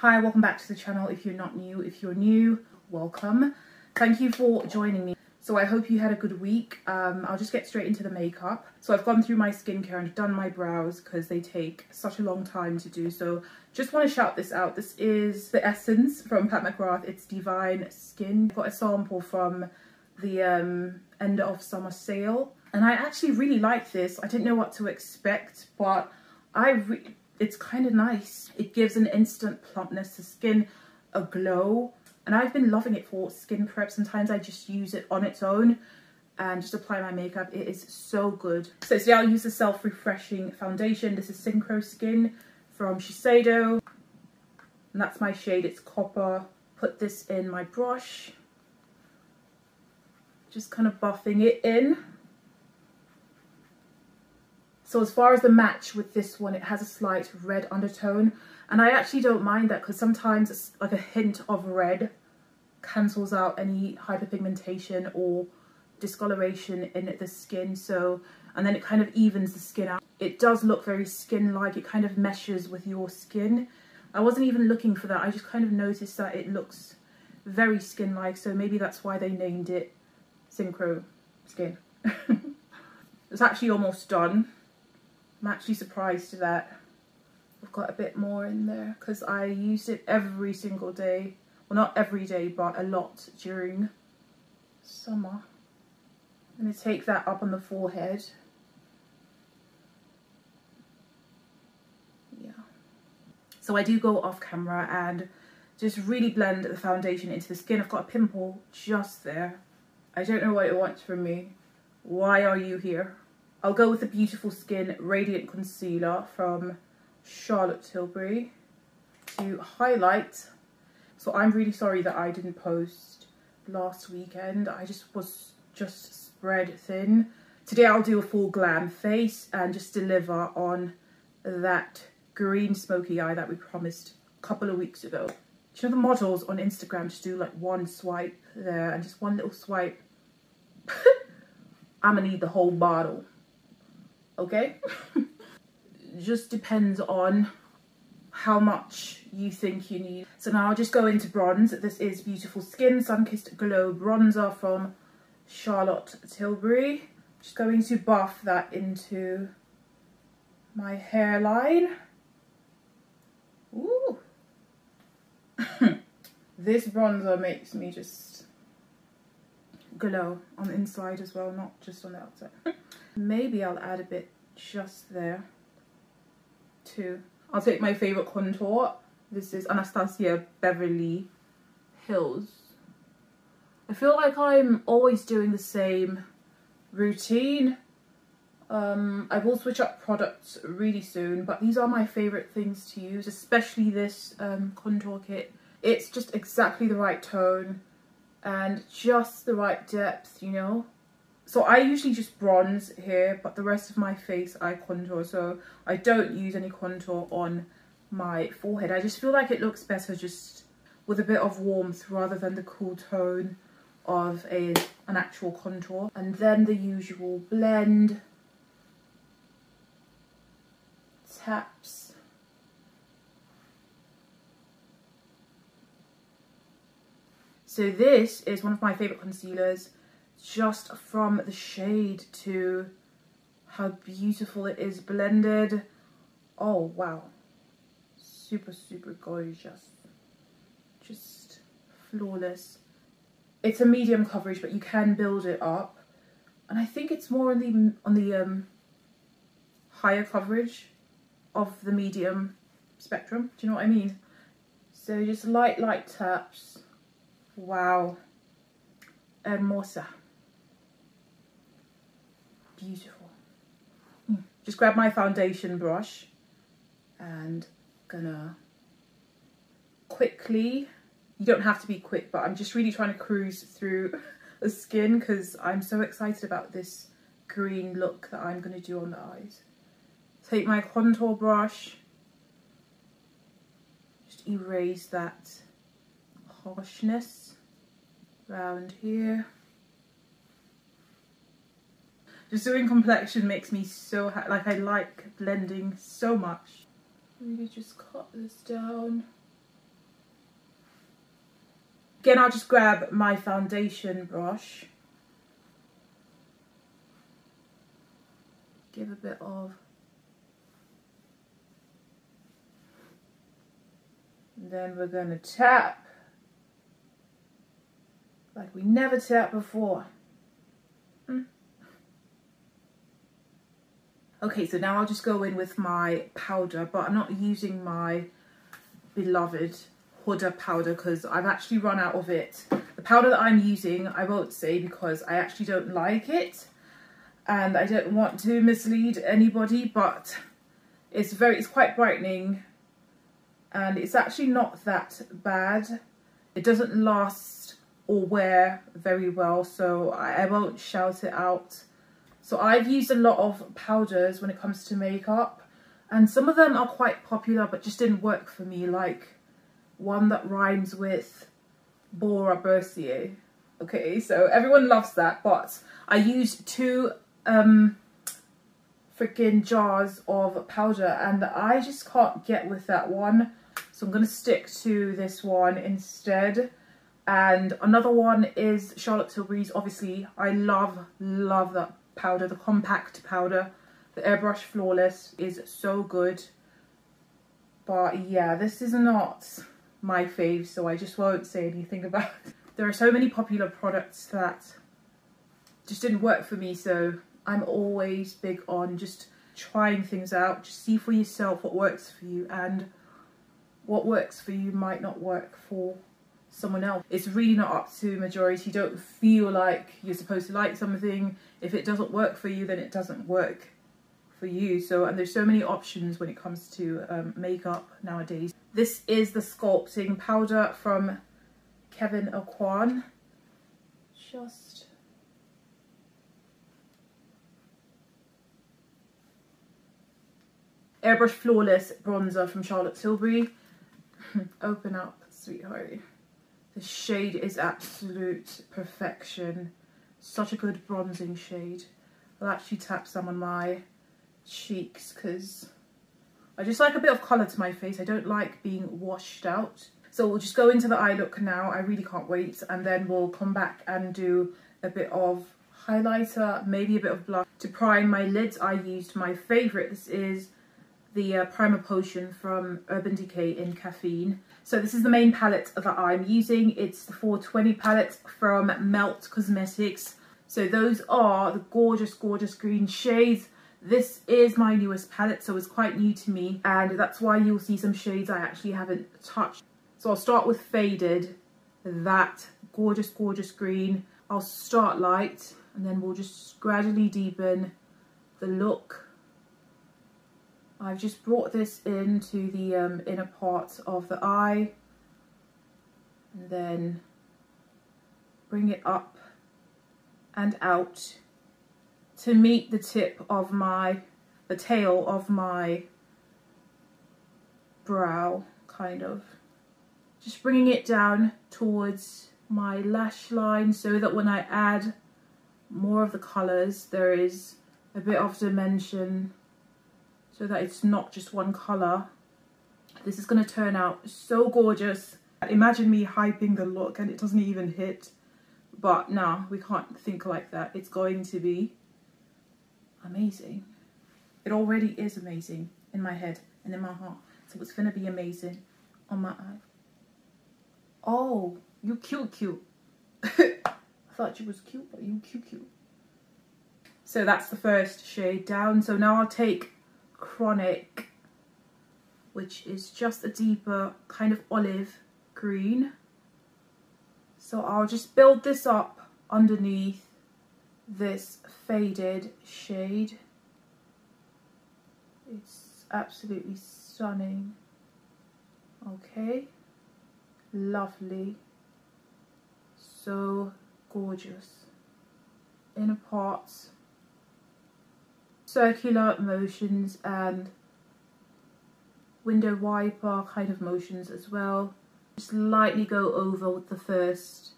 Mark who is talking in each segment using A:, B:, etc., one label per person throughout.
A: Hi, welcome back to the channel if you're not new. If you're new, welcome. Thank you for joining me. So I hope you had a good week. Um, I'll just get straight into the makeup. So I've gone through my skincare and done my brows because they take such a long time to do. So just want to shout this out. This is the Essence from Pat McGrath. It's Divine Skin. I've got a sample from the um, end of summer sale. And I actually really like this. I didn't know what to expect, but I it's kind of nice. It gives an instant plumpness to skin, a glow. And I've been loving it for skin prep. Sometimes I just use it on its own and just apply my makeup. It is so good. So today I'll use the self-refreshing foundation. This is Synchro Skin from Shiseido. And that's my shade, it's copper. Put this in my brush. Just kind of buffing it in. So as far as the match with this one, it has a slight red undertone. And I actually don't mind that because sometimes it's like a hint of red cancels out any hyperpigmentation or discoloration in the skin. So, and then it kind of evens the skin out. It does look very skin-like. It kind of meshes with your skin. I wasn't even looking for that. I just kind of noticed that it looks very skin-like. So maybe that's why they named it Synchro Skin. it's actually almost done. I'm actually surprised that I've got a bit more in there because I use it every single day. Well, not every day, but a lot during summer. I'm going to take that up on the forehead. Yeah. So I do go off camera and just really blend the foundation into the skin. I've got a pimple just there. I don't know what it wants from me. Why are you here? I'll go with the Beautiful Skin Radiant Concealer from Charlotte Tilbury to highlight. So I'm really sorry that I didn't post last weekend. I just was just spread thin. Today I'll do a full glam face and just deliver on that green smoky eye that we promised a couple of weeks ago. Do you know the models on Instagram just do like one swipe there and just one little swipe. I'm gonna need the whole bottle okay? just depends on how much you think you need. So now I'll just go into bronze. This is Beautiful Skin Sunkissed Glow Bronzer from Charlotte Tilbury. Just going to buff that into my hairline. Ooh. this bronzer makes me just glow on the inside as well, not just on the outside. Maybe I'll add a bit just there too. I'll take my favourite contour. This is Anastasia Beverly Hills. I feel like I'm always doing the same routine. Um, I will switch up products really soon, but these are my favourite things to use, especially this um, contour kit. It's just exactly the right tone and just the right depth, you know? So I usually just bronze here, but the rest of my face I contour. So I don't use any contour on my forehead. I just feel like it looks better just with a bit of warmth rather than the cool tone of a an actual contour. And then the usual blend, taps. So this is one of my favourite concealers just from the shade to how beautiful it is blended. Oh, wow. Super, super gorgeous. Just flawless. It's a medium coverage, but you can build it up. And I think it's more on the on the um, higher coverage of the medium spectrum. Do you know what I mean? So just light, light taps. Wow. Hermosa beautiful. Mm. Just grab my foundation brush and gonna quickly, you don't have to be quick, but I'm just really trying to cruise through the skin because I'm so excited about this green look that I'm gonna do on the eyes. Take my contour brush, just erase that harshness around here. Just doing complexion makes me so happy. Like I like blending so much. Really just cut this down. Again, I'll just grab my foundation brush. Give a bit of And then we're going to tap like we never tapped before. Okay, so now I'll just go in with my powder, but I'm not using my beloved Huda powder because I've actually run out of it. The powder that I'm using, I won't say because I actually don't like it and I don't want to mislead anybody, but it's very, it's quite brightening and it's actually not that bad. It doesn't last or wear very well, so I, I won't shout it out. So I've used a lot of powders when it comes to makeup, and some of them are quite popular but just didn't work for me, like one that rhymes with Bora Bercier. Okay, so everyone loves that, but I used two um, freaking jars of powder and I just can't get with that one. So I'm going to stick to this one instead. And another one is Charlotte Tilbury's. Obviously, I love, love that powder, the compact powder. The Airbrush Flawless is so good. But yeah, this is not my fave, so I just won't say anything about it. There are so many popular products that just didn't work for me, so I'm always big on just trying things out. Just see for yourself what works for you and what works for you might not work for someone else. It's really not up to majority. Don't feel like you're supposed to like something. If it doesn't work for you, then it doesn't work for you. So, and there's so many options when it comes to um, makeup nowadays. This is the sculpting powder from Kevyn Aucoin. Just Airbrush Flawless Bronzer from Charlotte Tilbury. Open up, sweetheart. The shade is absolute perfection. Such a good bronzing shade. I'll actually tap some on my cheeks because I just like a bit of colour to my face. I don't like being washed out. So we'll just go into the eye look now. I really can't wait. And then we'll come back and do a bit of highlighter, maybe a bit of blush. To prime my lids, I used my favourite. This is the uh, primer potion from Urban Decay in Caffeine. So this is the main palette that I'm using. It's the 420 palette from Melt Cosmetics. So those are the gorgeous, gorgeous green shades. This is my newest palette, so it's quite new to me. And that's why you'll see some shades I actually haven't touched. So I'll start with Faded, that gorgeous, gorgeous green. I'll start light and then we'll just gradually deepen the look I've just brought this into the um, inner part of the eye and then bring it up and out to meet the tip of my, the tail of my brow, kind of. Just bringing it down towards my lash line so that when I add more of the colours, there is a bit of dimension so that it's not just one colour. This is going to turn out so gorgeous. Imagine me hyping the look and it doesn't even hit. But no, we can't think like that. It's going to be amazing. It already is amazing in my head and in my heart. So it's going to be amazing on my eye. Oh, you cute, cute. I thought you was cute, but you cute, cute. So that's the first shade down. So now I'll take Chronic, which is just a deeper kind of olive green. So I'll just build this up underneath this faded shade. It's absolutely stunning. Okay, lovely, so gorgeous. Inner parts circular motions and window wiper kind of motions as well. Just lightly go over with the first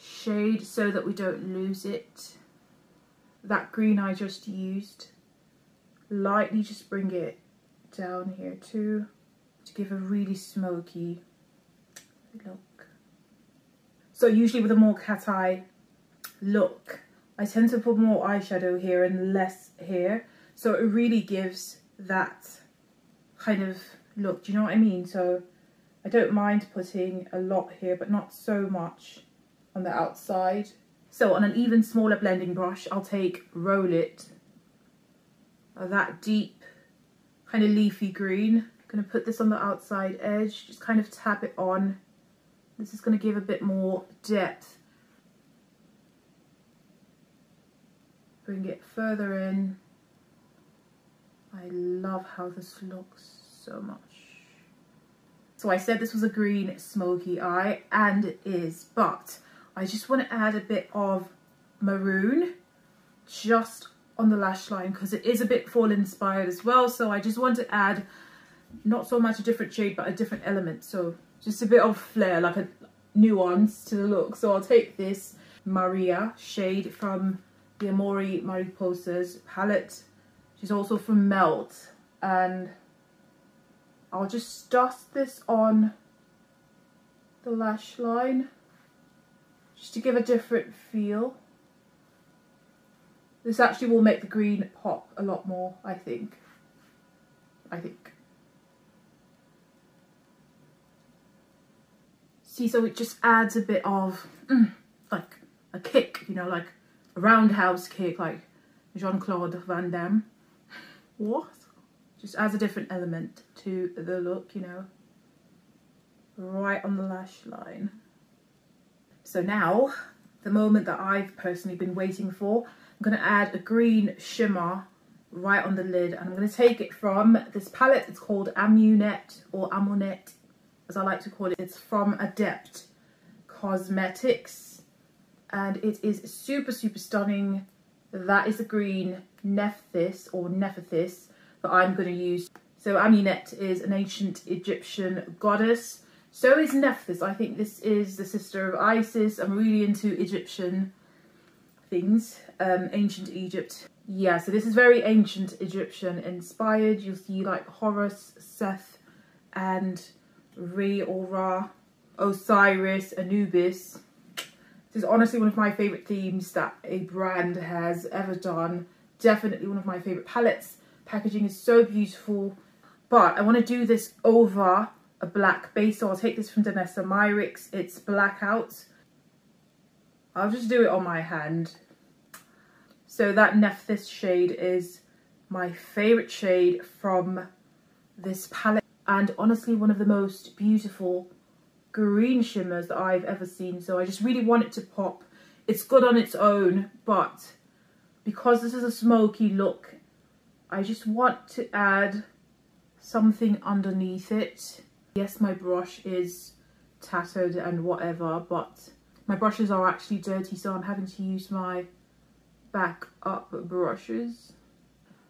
A: shade so that we don't lose it. That green I just used. Lightly just bring it down here too to give a really smoky look. So usually with a more cat eye look, I tend to put more eyeshadow here and less here. So it really gives that kind of look. Do you know what I mean? So I don't mind putting a lot here, but not so much on the outside. So on an even smaller blending brush, I'll take Roll It, that deep kind of leafy green. I'm going to put this on the outside edge, just kind of tap it on. This is going to give a bit more depth bring it further in. I love how this looks so much. So I said this was a green smoky eye and it is, but I just want to add a bit of maroon just on the lash line because it is a bit fall inspired as well. So I just want to add not so much a different shade, but a different element. So just a bit of flair, like a nuance to the look. So I'll take this Maria shade from the Amore Mariposas palette. She's also from Melt and I'll just dust this on the lash line just to give a different feel. This actually will make the green pop a lot more, I think. I think. See, so it just adds a bit of, mm, like, a kick, you know, like roundhouse kick like Jean-Claude Van Damme. What? Just adds a different element to the look, you know. Right on the lash line. So now, the moment that I've personally been waiting for, I'm going to add a green shimmer right on the lid and I'm going to take it from this palette. It's called Amunet or Amonet as I like to call it. It's from Adept Cosmetics and it is super, super stunning. That is the green Nephthys or Nephthys that I'm going to use. So Amunet is an ancient Egyptian goddess. So is Nephthys. I think this is the sister of Isis. I'm really into Egyptian things, um, ancient Egypt. Yeah, so this is very ancient Egyptian inspired. You'll see like Horus, Seth, and Re or Ra, Osiris, Anubis. This is honestly one of my favourite themes that a brand has ever done. Definitely one of my favourite palettes. Packaging is so beautiful. But I want to do this over a black base. So I'll take this from Danessa Myricks. It's Blackout. I'll just do it on my hand. So that Nephthys shade is my favourite shade from this palette. And honestly, one of the most beautiful green shimmers that I've ever seen. So I just really want it to pop. It's good on its own, but because this is a smoky look, I just want to add something underneath it. Yes, my brush is tattered and whatever, but my brushes are actually dirty, so I'm having to use my back up brushes.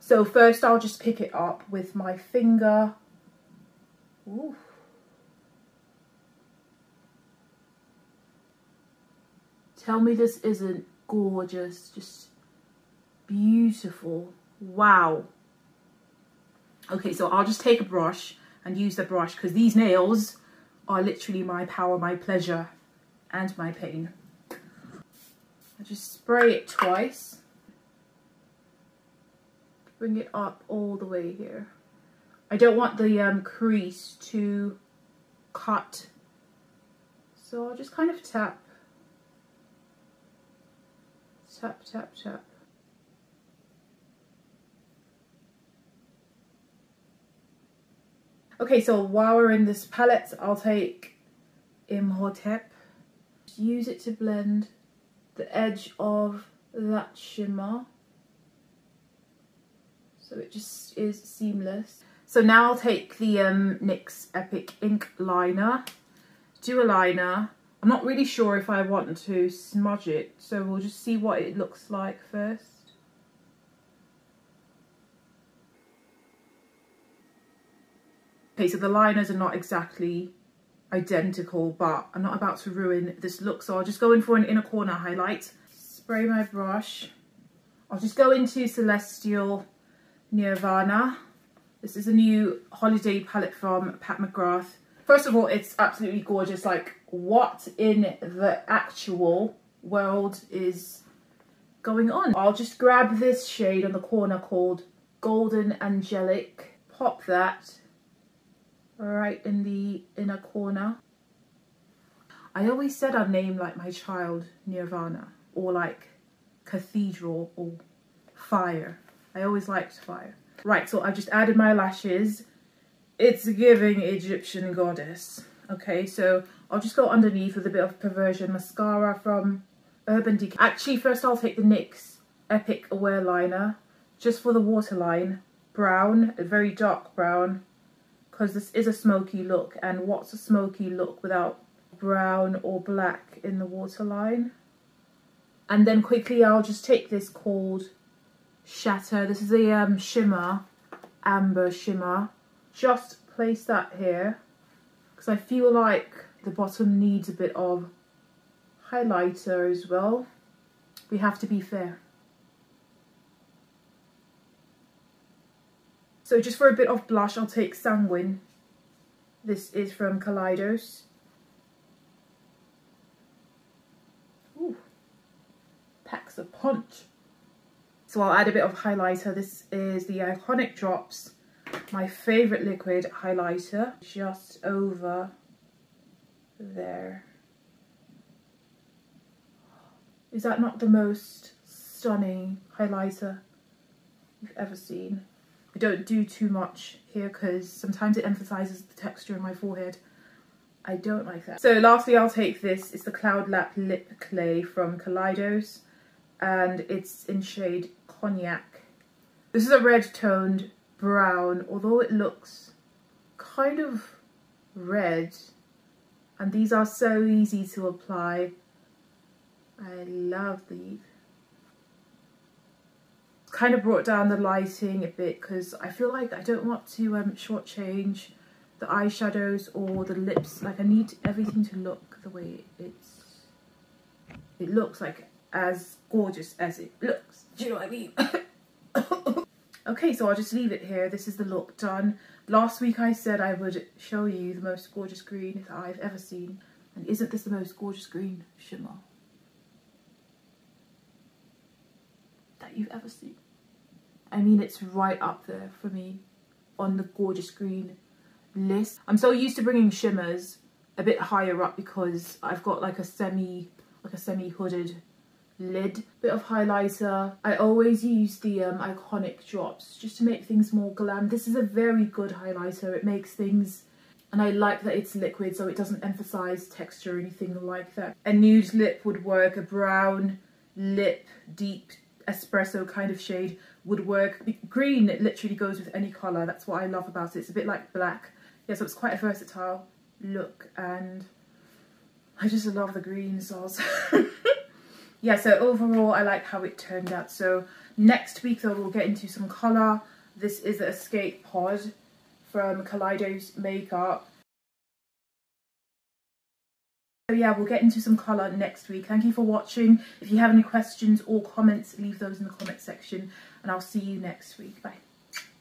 A: So first I'll just pick it up with my finger. Ooh. Tell me this isn't gorgeous, just beautiful. Wow. Okay, so I'll just take a brush and use the brush because these nails are literally my power, my pleasure and my pain. I just spray it twice. Bring it up all the way here. I don't want the um, crease to cut. So I'll just kind of tap tap, tap, tap. Okay, so while we're in this palette, I'll take Imhotep. Use it to blend the edge of that shimmer. So it just is seamless. So now I'll take the um, NYX Epic Ink Liner, do a liner, I'm not really sure if I want to smudge it, so we'll just see what it looks like first. Okay, so the liners are not exactly identical, but I'm not about to ruin this look, so I'll just go in for an inner corner highlight. Spray my brush. I'll just go into Celestial Nirvana. This is a new holiday palette from Pat McGrath. First of all, it's absolutely gorgeous. Like, what in the actual world is going on? I'll just grab this shade on the corner called Golden Angelic. Pop that right in the inner corner. I always said I'd name like my child Nirvana or like Cathedral or Fire. I always liked fire. Right, so I've just added my lashes. It's giving Egyptian goddess. Okay, so I'll just go underneath with a bit of Perversion mascara from Urban Decay. Actually, first I'll take the NYX Epic Wear Liner just for the waterline. Brown, a very dark brown, because this is a smoky look. And what's a smoky look without brown or black in the waterline? And then quickly I'll just take this called Shatter. This is a um, shimmer, amber shimmer. Just place that here because I feel like the bottom needs a bit of highlighter as well. We have to be fair. So just for a bit of blush, I'll take Sanguine. This is from Kaleidos. Ooh, packs a punch. So I'll add a bit of highlighter. This is the Iconic Drops, my favourite liquid highlighter, just over there. Is that not the most stunning highlighter you've ever seen? I don't do too much here because sometimes it emphasises the texture in my forehead. I don't like that. So lastly I'll take this, it's the Cloud Lab Lip Clay from Kaleidos and it's in shade Cognac. This is a red toned brown, although it looks kind of red and these are so easy to apply. I love these kind of brought down the lighting a bit because I feel like I don't want to um, shortchange the eyeshadows or the lips. Like I need everything to look the way it's, it looks like as gorgeous as it looks. Do you know what I mean? okay, so I'll just leave it here. This is the look done. Last week I said I would show you the most gorgeous green that I've ever seen. And isn't this the most gorgeous green shimmer that you've ever seen? I mean, it's right up there for me on the gorgeous green list. I'm so used to bringing shimmers a bit higher up because I've got like a semi, like a semi-hooded lid. Bit of highlighter. I always use the um, Iconic drops just to make things more glam. This is a very good highlighter. It makes things and I like that it's liquid so it doesn't emphasize texture or anything like that. A nude lip would work, a brown lip, deep espresso kind of shade would work. Green literally goes with any colour. That's what I love about it. It's a bit like black. Yeah, so it's quite a versatile look and I just love the green sauce. yeah, so overall I like how it turned out. So next week though we'll get into some colour. This is the Escape Pod from Kaleidos Makeup. So yeah, we'll get into some colour next week. Thank you for watching. If you have any questions or comments, leave those in the comment section and I'll see you next week. Bye.